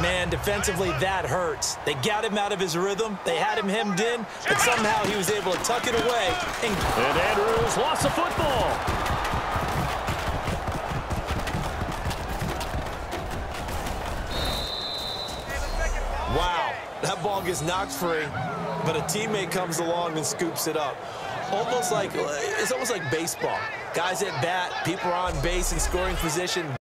Man, defensively, that hurts. They got him out of his rhythm. They had him hemmed in, but somehow he was able to tuck it away. And, and Andrews lost the football. Wow, that ball gets knocked free, but a teammate comes along and scoops it up. Almost like, it's almost like baseball. Guys at bat, people are on base in scoring position.